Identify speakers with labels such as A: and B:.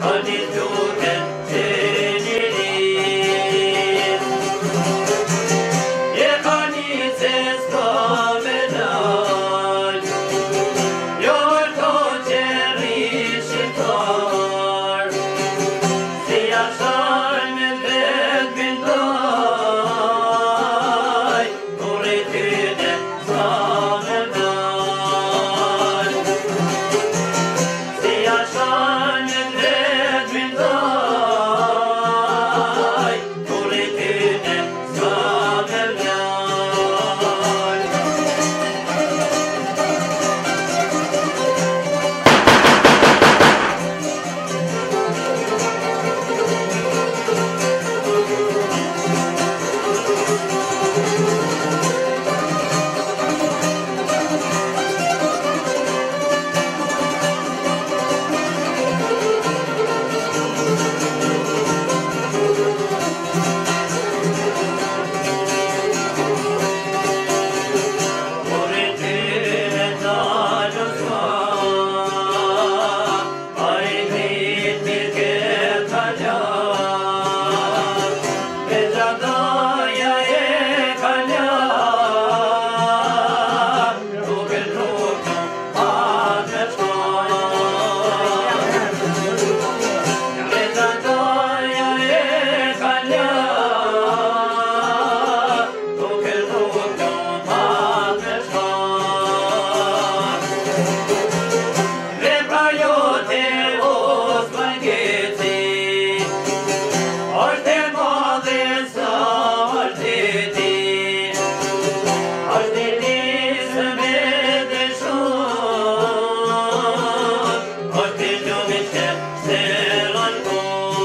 A: Hallelujah one more.